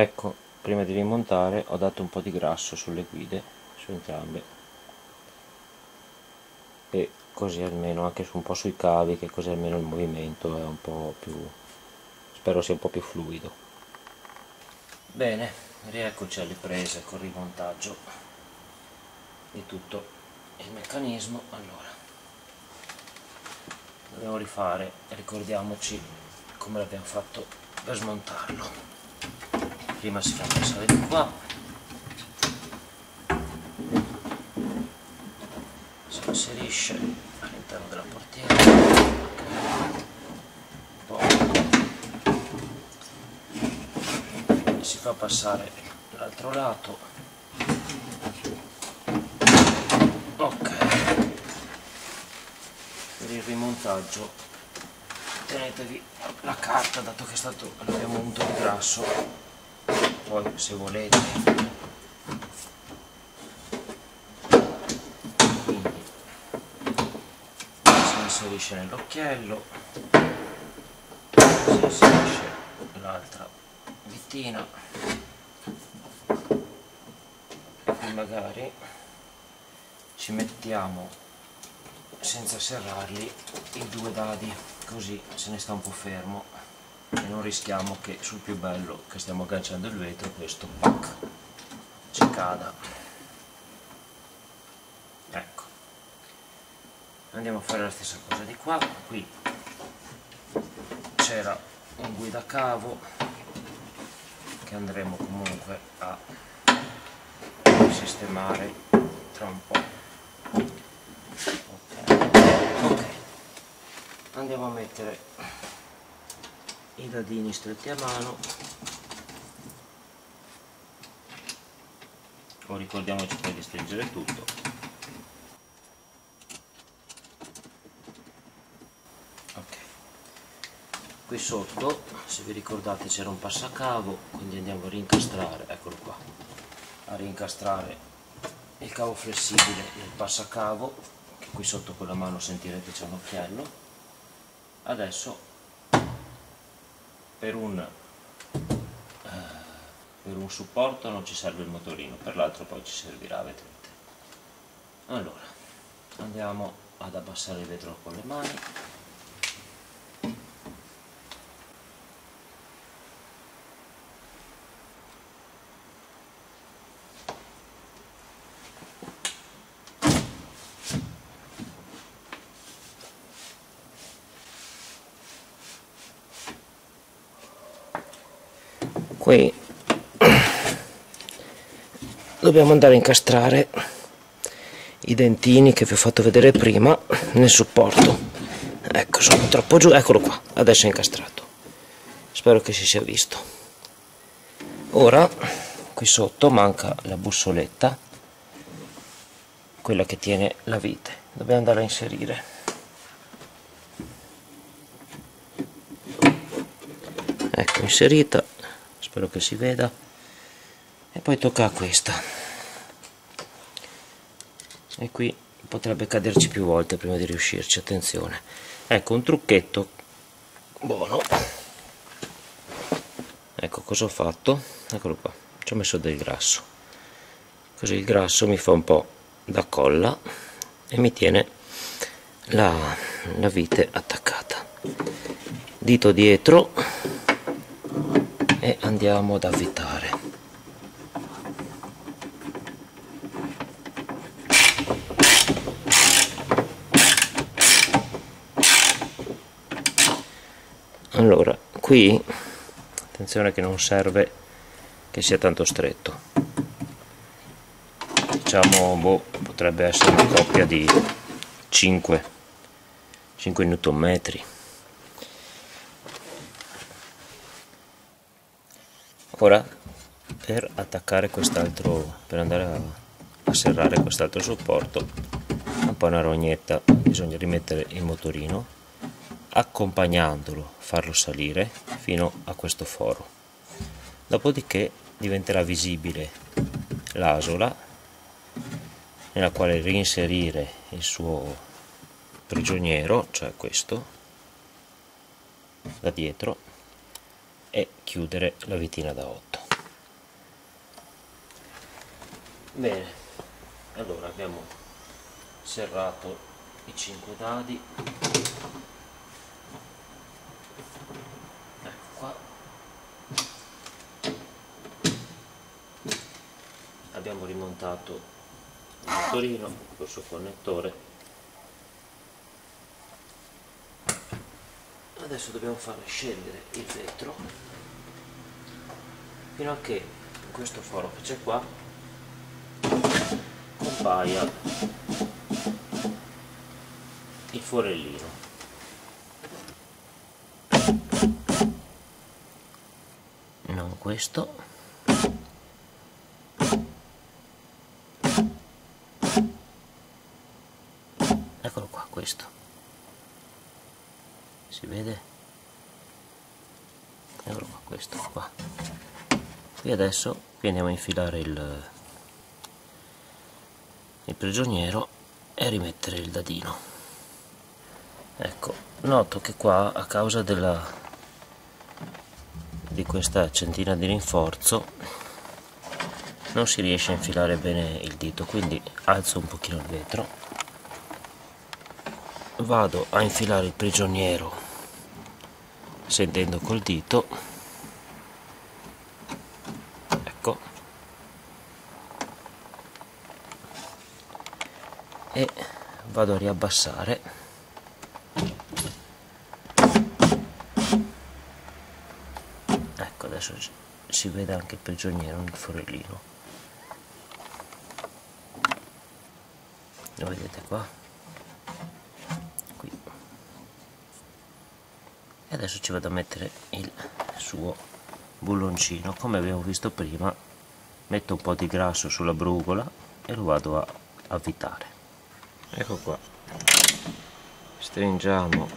ecco prima di rimontare ho dato un po' di grasso sulle guide su entrambe. E così almeno anche su un po' sui cavi che così almeno il movimento è un po' più spero sia un po' più fluido. Bene rieccoci alle prese col rimontaggio di tutto il meccanismo. Allora dobbiamo rifare ricordiamoci come l'abbiamo fatto per smontarlo. Prima si fa passare di qua. Si inserisce all'interno della portiera. Poi si fa passare l'altro lato. Ok. Per il rimontaggio tenetevi la carta dato che è stato abbiamo unto di grasso. Poi se volete quindi inserisce nell'occhiello. Si inserisce l'altra vittina. E magari ci mettiamo senza serrarli i due dadi così se ne sta un po' fermo. E non rischiamo che sul più bello che stiamo agganciando il vetro questo pac, ci cada ecco andiamo a fare la stessa cosa di qua qui. C'era un guida cavo che andremo comunque a sistemare tra un po' ok, andiamo a mettere i dadini stretti a mano. Ricordiamoci poi di stringere tutto ok qui sotto se vi ricordate c'era un passacavo quindi andiamo a rincastrare eccolo qua a rincastrare il cavo flessibile nel passacavo che qui sotto con la mano sentirete c'è un occhiello adesso per un, eh, per un supporto non ci serve il motorino, per l'altro poi ci servirà, vedrete. Allora, andiamo ad abbassare il vetro con le mani. qui dobbiamo andare a incastrare i dentini che vi ho fatto vedere prima nel supporto. Ecco sono troppo giù eccolo qua adesso è incastrato. Spero che si sia visto. Ora qui sotto manca la bussoletta quella che tiene la vite. Dobbiamo andare a inserire. Ecco inserita spero che si veda. E poi tocca a questa e qui potrebbe caderci più volte prima di riuscirci attenzione. Ecco un trucchetto. Buono. Ecco cosa ho fatto? Eccolo qua. Ci ho messo del grasso. Così il grasso mi fa un po' da colla e mi tiene la, la vite attaccata. Dito dietro e andiamo ad avvitare allora qui attenzione che non serve che sia tanto stretto. Diciamo boh, potrebbe essere una coppia di 5 5 Nm ora per attaccare quest'altro per andare a, a serrare quest'altro supporto un po' una rognetta bisogna rimettere il motorino accompagnandolo farlo salire fino a questo foro. Dopodiché diventerà visibile l'asola nella quale reinserire il suo prigioniero cioè questo da dietro e chiudere la vitina da 8 bene allora abbiamo serrato i 5 dadi ecco qua abbiamo rimontato il motorino suo connettore. Adesso dobbiamo fare scendere il vetro. Fino a che in questo foro che c'è qua compaia il forellino. Non questo si vede? Eccolo questo qua. Qui adesso qui andiamo a infilare il il prigioniero e a rimettere il dadino. Ecco noto che qua a causa della di questa centina di rinforzo non si riesce a infilare bene il dito quindi alzo un pochino il vetro. Vado a infilare il prigioniero sentendo col dito. Ecco. E vado a riabbassare. Adesso si vede anche il prigioniero nel forellino. Lo vedete qua e adesso ci vado a mettere il suo bulloncino. Come abbiamo visto prima metto un po' di grasso sulla brugola e lo vado a avvitare. Ecco qua. Stringiamo.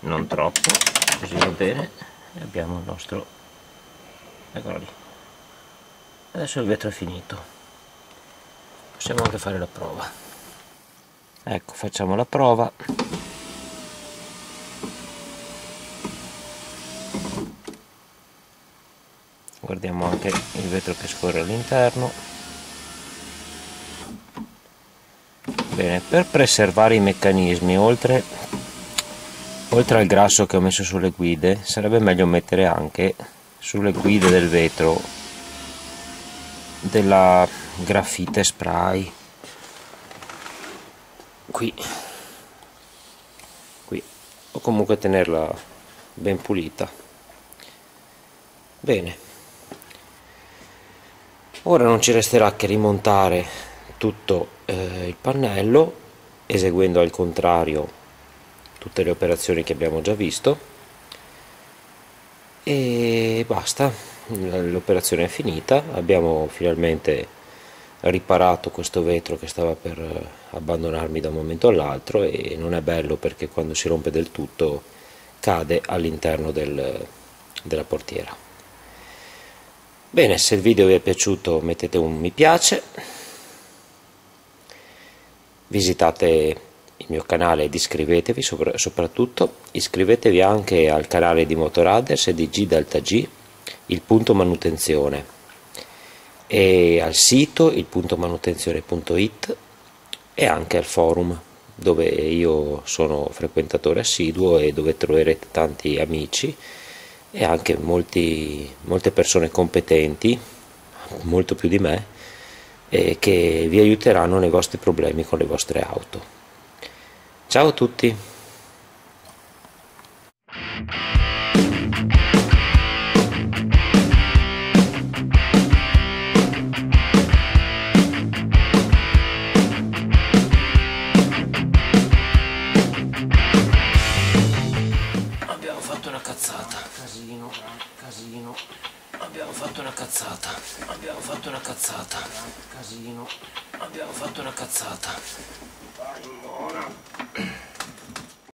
Non troppo così va bene. E abbiamo il nostro eccolo lì. Adesso il vetro è finito. Possiamo anche fare la prova. Ecco facciamo la prova guardiamo anche il vetro che scorre all'interno. Bene per preservare i meccanismi oltre oltre al grasso che ho messo sulle guide sarebbe meglio mettere anche sulle guide del vetro della grafite spray. Qui. Qui. O comunque tenerla ben pulita. Bene ora non ci resterà che rimontare tutto eh, il pannello eseguendo al contrario tutte le operazioni che abbiamo già visto. E basta l'operazione è finita. Abbiamo finalmente riparato questo vetro che stava per abbandonarmi da un momento all'altro e non è bello perché quando si rompe del tutto cade all'interno del, della portiera bene se il video vi è piaciuto mettete un mi piace. Visitate il mio canale ed iscrivetevi soprattutto. Iscrivetevi anche al canale di Motoraders e di G Delta G il punto manutenzione. E al sito il punto manutenzione.it e anche al forum dove io sono frequentatore assiduo e dove troverete tanti amici e anche molti, molte persone competenti molto più di me eh, che vi aiuteranno nei vostri problemi con le vostre auto Ciao a tutti!